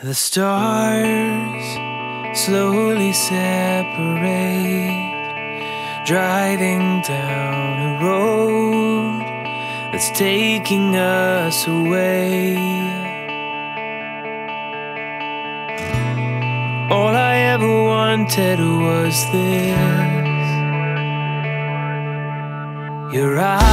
The stars slowly separate, driving down a road that's taking us away. All I ever wanted was this your eyes